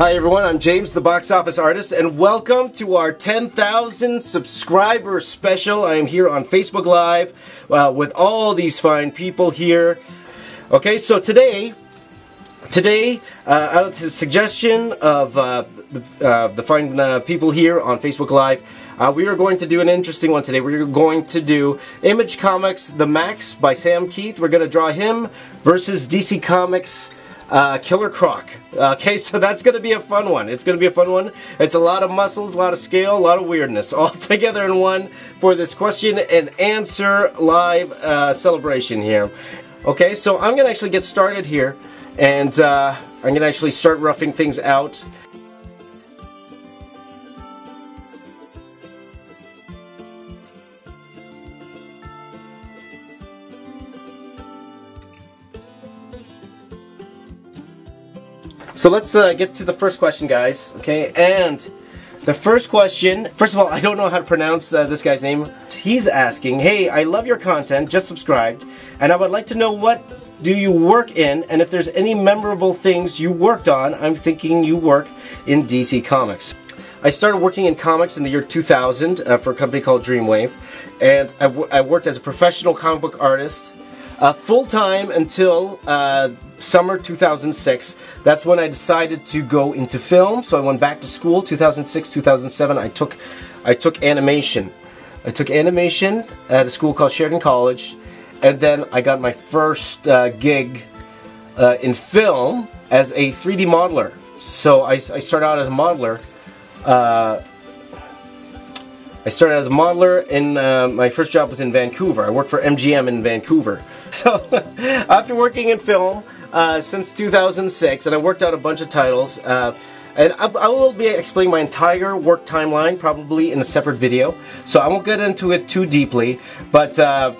Hi everyone, I'm James, the box office artist, and welcome to our 10,000 subscriber special. I am here on Facebook Live uh, with all these fine people here. Okay, so today, today, uh, out of the suggestion of uh, the, uh, the fine uh, people here on Facebook Live, uh, we are going to do an interesting one today. We're going to do Image Comics The Maxx by Sam Kieth. We're going to draw him versus DC Comics uh, Killer Croc. Okay, so that's going to be a fun one. It's going to be a fun one. It's a lot of muscles, a lot of scale, a lot of weirdness, all together in one for this question and answer live uh, celebration here. Okay, so I'm going to actually get started here, and uh, I'm going to actually start roughing things out. So let's uh, get to the first question, guys. Okay, and the first question, first of all, I don't know how to pronounce uh, this guy's name. He's asking, hey, I love your content, just subscribed, and I would like to know what do you work in, and if there's any memorable things you worked on. I'm thinking you work in DC Comics. I started working in comics in the year 2000 uh, for a company called Dreamwave, and I, worked as a professional comic book artist uh, full time until uh, summer 2006. That's when I decided to go into film. So I went back to school 2006, 2007. I took I took animation. I took animation at a school called Sheridan College, and then I got my first uh, gig uh, in film as a 3D modeler. So I, I started out as a modeler. Uh, I started as a modeler, and uh, my first job was in Vancouver. I worked for MGM in Vancouver. So after working in film uh, since 2006, and I worked out a bunch of titles, uh, and I, will be explaining my entire work timeline probably in a separate video. So I won't get into it too deeply, but uh,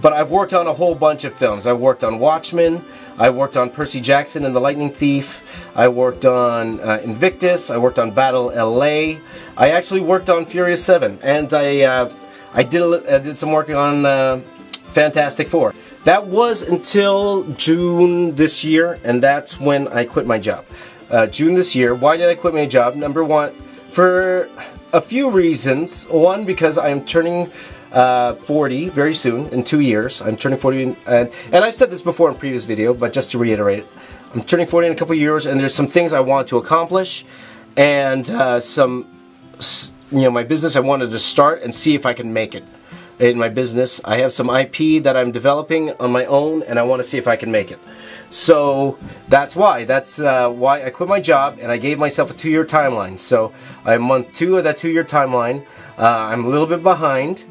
but I've worked on a whole bunch of films. I worked on Watchmen. I worked on Percy Jackson and the Lightning Thief. I worked on uh, Invictus. I worked on Battle LA. I actually worked on Furious 7, and I uh, I did I did some work on uh, Fantastic Four. That was until June this year, and that's when I quit my job. Uh, June this year. Why did I quit my job? Number one, for a few reasons. One, because I am turning uh, 40 very soon, in two years. I'm turning 40, and, and I've said this before in previous video, but just to reiterate, I'm turning 40 in a couple years, and there's some things I want to accomplish, and uh, some, you know, my business I wanted to start and see if I can make it in my business. I have some IP that I'm developing on my own, and I want to see if I can make it. So that's why. That's uh, why I quit my job, and I gave myself a two-year timeline. So I'm month two of that two-year timeline. Uh, I'm a little bit behind,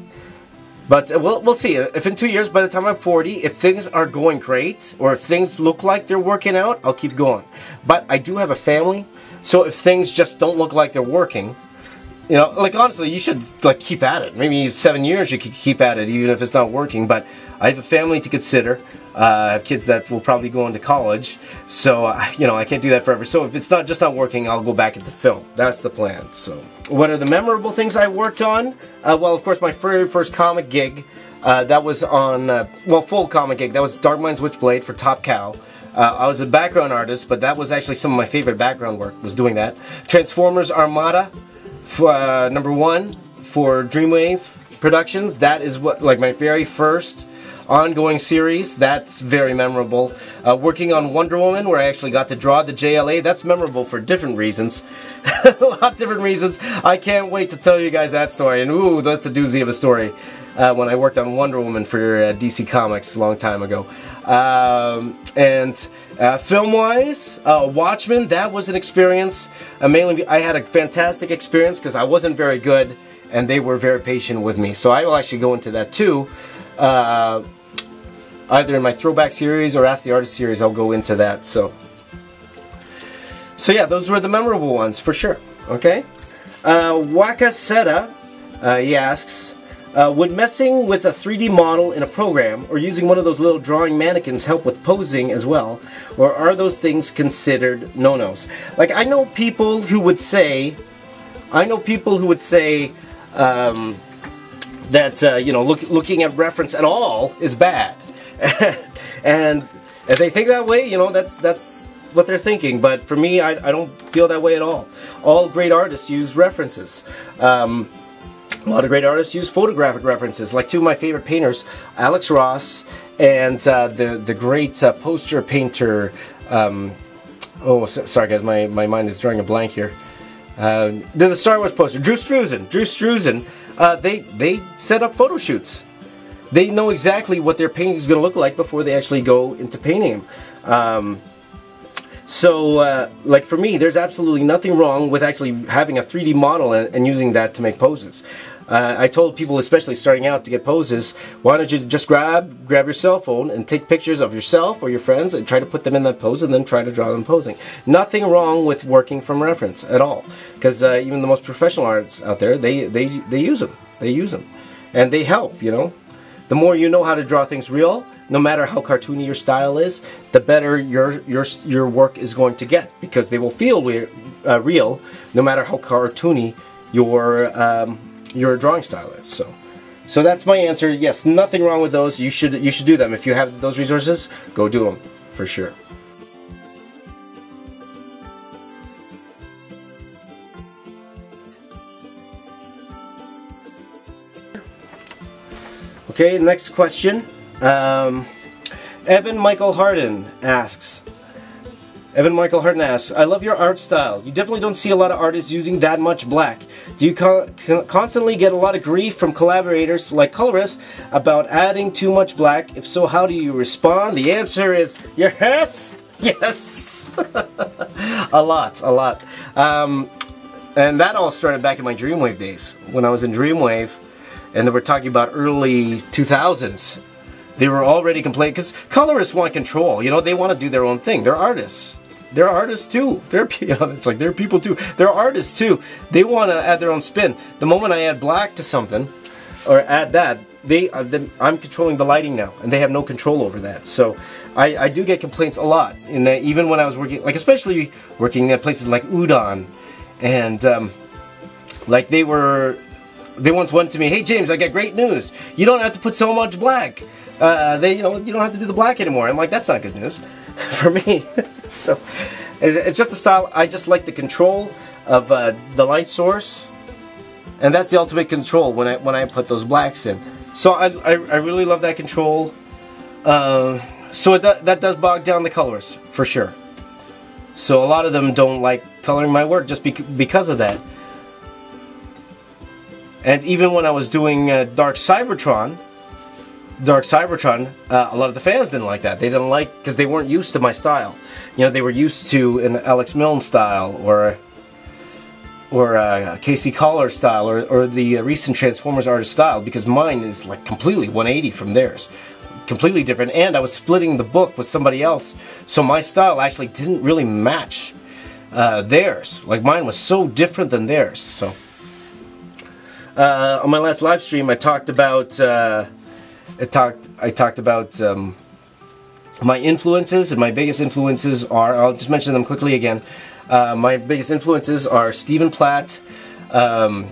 but uh, we'll, we'll see. If in two years, by the time I'm 40, if things are going great, or if things look like they're working out, I'll keep going. But I do have a family, so if things just don't look like they're working, you know, like honestly, you should like keep at it. Maybe seven years you could keep at it, even if it's not working. But I have a family to consider. Uh, I have kids that will probably go into college, so uh, you know I can't do that forever. So if it's not just not working, I'll go back into film. That's the plan. So what are the memorable things I worked on? Uh, well, of course, my very first comic gig. Uh, that was on uh, well, full comic gig. That was Dark Minds Witchblade for Top Cow. Uh, I was a background artist, but that was actually some of my favorite background work. Was doing that. Transformers Armada for, uh, number one for Dreamwave Productions. That is what like my very first ongoing series. That's very memorable. Uh, working on Wonder Woman, where I actually got to draw the JLA. That's memorable for different reasons. a lot of different reasons. I can't wait to tell you guys that story. And ooh, that's a doozy of a story. Uh, when I worked on Wonder Woman for uh, DC Comics a long time ago. Um, and uh, film-wise, uh, Watchmen, that was an experience. Uh, mainly, I had a fantastic experience because I wasn't very good, and they were very patient with me. So I will actually go into that too. Uh, either in my throwback series or Ask the Artist series, I'll go into that. So, so yeah, those were the memorable ones for sure. Okay, uh, Waka Seta, uh, he asks, uh, would messing with a 3D model in a program or using one of those little drawing mannequins help with posing as well? Or are those things considered no-nos? Like, I know people who would say, I know people who would say um, that, uh, you know, look, looking at reference at all is bad. and if they think that way, you know, that's, that's, what they're thinking, but for me, I, I don't feel that way at all. All great artists use references. Um, a lot of great artists use photographic references, like two of my favorite painters, Alex Ross and uh, the the great uh, poster painter. Um, oh, sorry guys, my, my mind is drawing a blank here. Uh, the Star Wars poster, Drew Struzan. Drew Struzan. Uh, they they set up photo shoots. They know exactly what their painting is going to look like before they actually go into painting them. Um, so, uh, like for me, there's absolutely nothing wrong with actually having a 3D model and, and using that to make poses. Uh, I told people, especially starting out, to get poses. Why don't you just grab grab your cell phone and take pictures of yourself or your friends and try to put them in that pose and then try to draw them posing. Nothing wrong with working from reference at all, because uh, even the most professional artists out there, they they they use them. They use them, and they help. You know, the more you know how to draw things real, no matter how cartoony your style is, the better your your your work is going to get because they will feel uh, real, no matter how cartoony your um, your drawing style is. So, so that's my answer. Yes, nothing wrong with those. You should you should do them if you have those resources. Go do them for sure. Okay, next question. Um, Evan Michael Harden asks, Evan Michael Harden asks, I love your art style. You definitely don't see a lot of artists using that much black. Do you co constantly get a lot of grief from collaborators like colorists about adding too much black? If so, how do you respond? The answer is yes, yes. a lot, a lot. Um, and that all started back in my Dreamwave days. When I was in Dreamwave, and they were talking about early 2000s. They were already complaining, because colorists want control, you know, they want to do their own thing. They're artists they're artists too. They're it's like they're people too. They're artists too. They want to add their own spin. The moment I add black to something, or add that, they uh, I'm controlling the lighting now, and they have no control over that. So I, I do get complaints a lot, and even when I was working, like especially working at places like Udon, and um, like they were, they once went to me, "Hey James, I got great news. You don't have to put so much black. Uh, they, you know, you don't have to do the black anymore." I'm like, "That's not good news for me." so it's just the style. I just like the control of uh, the light source, and that's the ultimate control when I when I put those blacks in. So I, I, I really love that control. Uh, so it, that does bog down the colors for sure. So a lot of them don't like coloring my work just bec because of that. And even when I was doing uh, Dark Cybertron, Dark Cybertron, uh, a lot of the fans didn't like that. They didn't like because they weren't used to my style. You know, they were used to an Alex Milne style or or uh, Casey Coller style or, or the recent Transformers artist style because mine is like completely 180 from theirs. Completely different. And I was splitting the book with somebody else, so my style actually didn't really match uh, theirs. Like mine was so different than theirs. So uh, on my last live stream, I talked about uh, it talked I talked about um, my influences and my biggest influences are I'll just mention them quickly again. Uh, my biggest influences are Stephen Platt, um,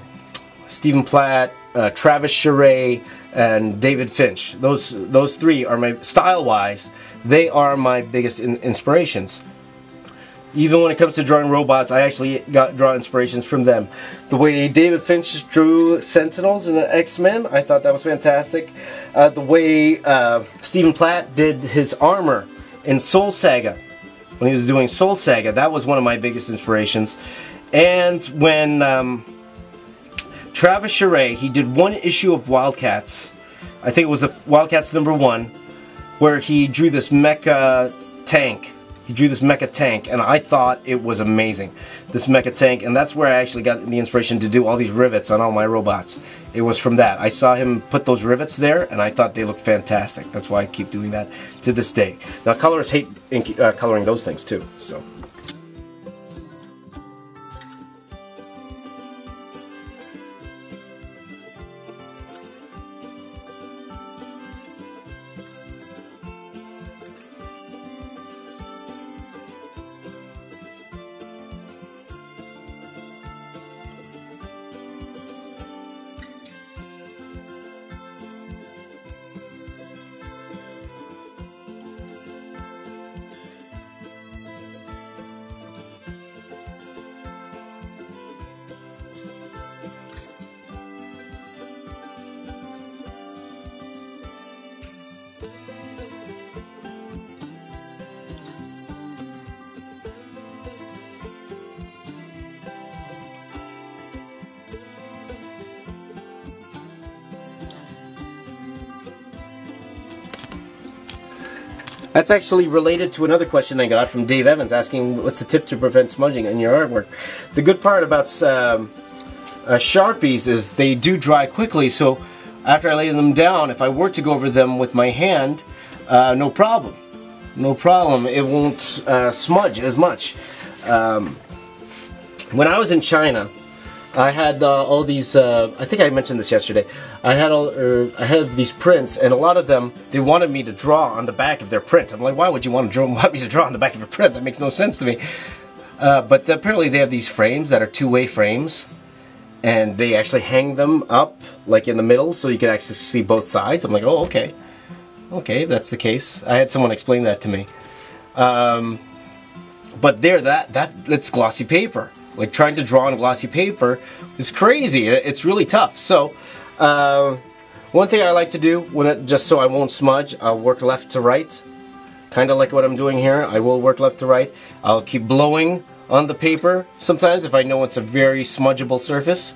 Stephen Platt, uh, Travis Charest, and David Finch. Those those three are my style wise. They are my biggest in inspirations. Even when it comes to drawing robots, I actually got draw inspirations from them. The way David Finch drew Sentinels in the X-Men, I thought that was fantastic. Uh, the way uh, Stephen Platt did his armor in Soul Saga, when he was doing Soul Saga, that was one of my biggest inspirations. And when um, Travis Charest, he did one issue of Wildcats, I think it was the Wildcats number one, where he drew this mecha tank he drew this mecha tank, and I thought it was amazing. This mecha tank, and that's where I actually got the inspiration to do all these rivets on all my robots. It was from that. I saw him put those rivets there, and I thought they looked fantastic. That's why I keep doing that to this day. Now, colorists hate uh, coloring those things too, so. That's actually related to another question I got from Dave Evans asking, what's the tip to prevent smudging in your artwork? The good part about um, uh, Sharpies is they do dry quickly, so after I lay them down, if I were to go over them with my hand, uh, no problem. No problem. It won't uh, smudge as much. Um, when I was in China, I had uh, all these. Uh, I think I mentioned this yesterday. I had all. Er, I had these prints, and a lot of them they wanted me to draw on the back of their print. I'm like, why would you want to draw, want me to draw on the back of a print? That makes no sense to me. Uh, but apparently, they have these frames that are two-way frames, and they actually hang them up like in the middle, so you can actually see both sides. I'm like, oh, okay, okay, that's the case. I had someone explain that to me. Um, but there, that that that's glossy paper like trying to draw on glossy paper is crazy. It's really tough. So, uh, one thing I like to do, when it, just so I won't smudge, I'll work left to right. Kind of like what I'm doing here. I will work left to right. I'll keep blowing on the paper sometimes if I know it's a very smudgeable surface.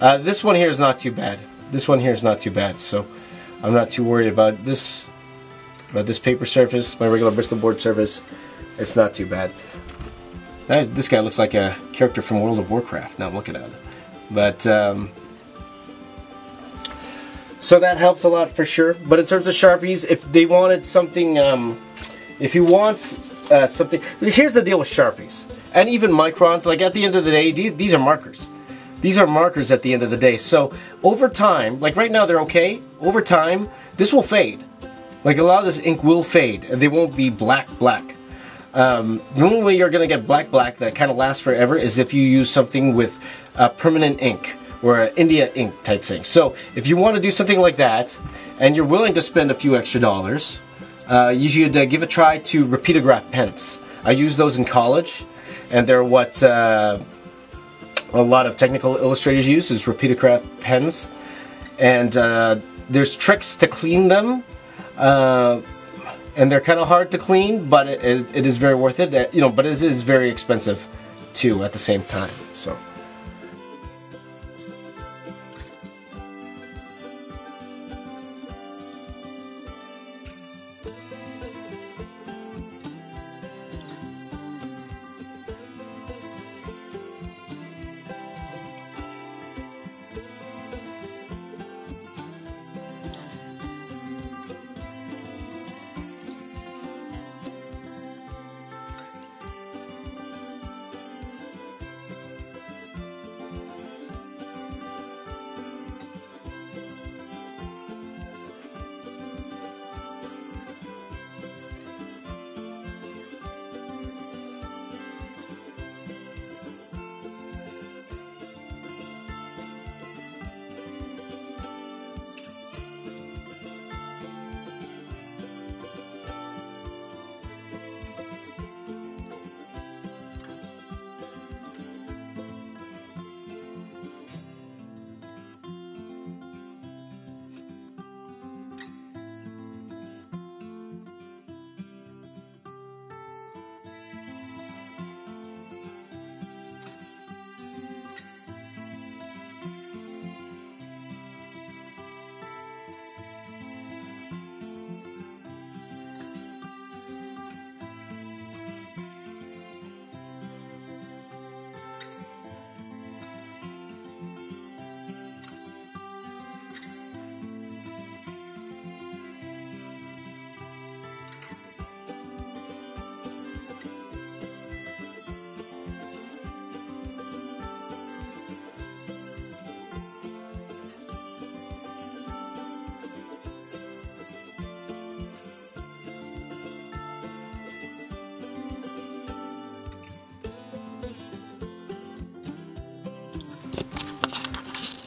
Uh, this one here is not too bad. This one here is not too bad, so I'm not too worried about this about this paper surface, my regular Bristol board surface. It's not too bad. Is, this guy looks like a character from World of Warcraft. Now I'm looking at it. But, um, so that helps a lot for sure. But in terms of Sharpies, if they wanted something, um, if you want uh, something, here's the deal with Sharpies. And even microns, like at the end of the day, these are markers. These are markers at the end of the day. So over time, like right now they're okay. Over time, this will fade. Like a lot of this ink will fade and they won't be black black. Um, the only way you're going to get black black that kind of lasts forever is if you use something with a permanent ink or an India ink type thing. So if you want to do something like that and you're willing to spend a few extra dollars, uh, you should uh, give a try to Rapidograph pens. I use those in college and they're what uh, a lot of technical illustrators use is Rapidograph pens. And uh, there's tricks to clean them. And they're kind of hard to clean, but it, it, it is very worth it. That you know, but it is very expensive too at the same time. So.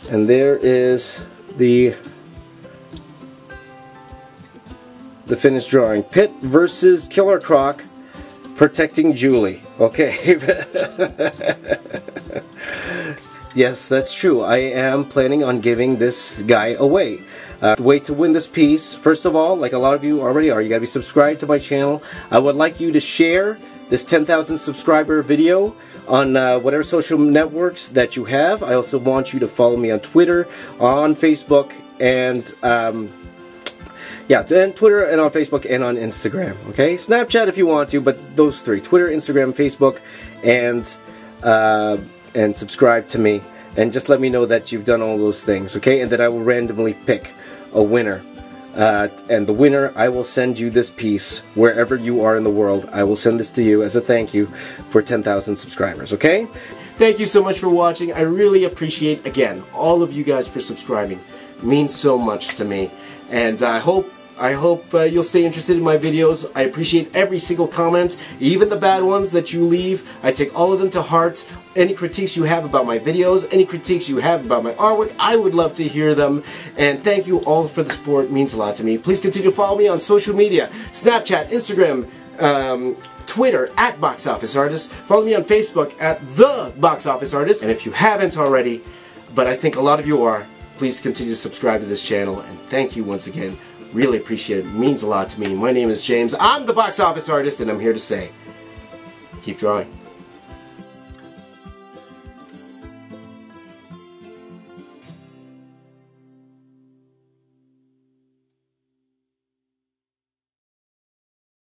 And there is the the finished drawing. Pitt versus Killer Croc protecting Julie. Okay. Yes that's true. I am planning on giving this guy away. Uh, the way to win this piece. First of all like a lot of you already are you gotta be subscribed to my channel. I would like you to share this 10,000 subscriber video on uh, whatever social networks that you have. I also want you to follow me on Twitter, on Facebook, and um, yeah, and Twitter and on Facebook and on Instagram. Okay, Snapchat if you want to, but those three: Twitter, Instagram, Facebook, and uh, and subscribe to me. And just let me know that you've done all those things, okay? And that I will randomly pick a winner. Uh, and the winner, I will send you this piece wherever you are in the world. I will send this to you as a thank you for 10,000 subscribers, okay? Thank you so much for watching. I really appreciate, again, all of you guys for subscribing. It means so much to me. And I hope I hope uh, you'll stay interested in my videos. I appreciate every single comment, even the bad ones that you leave. I take all of them to heart. Any critiques you have about my videos, any critiques you have about my artwork, I would love to hear them. And thank you all for the support. It means a lot to me. Please continue to follow me on social media, Snapchat, Instagram, um, Twitter at Box Office Artist. Follow me on Facebook at The Box Office Artist. And if you haven't already, but I think a lot of you are, please continue to subscribe to this channel. And thank you once again Really appreciate it. it. means a lot to me. My name is James. I'm the box office artist, and I'm here to say, keep drawing.